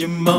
your mom.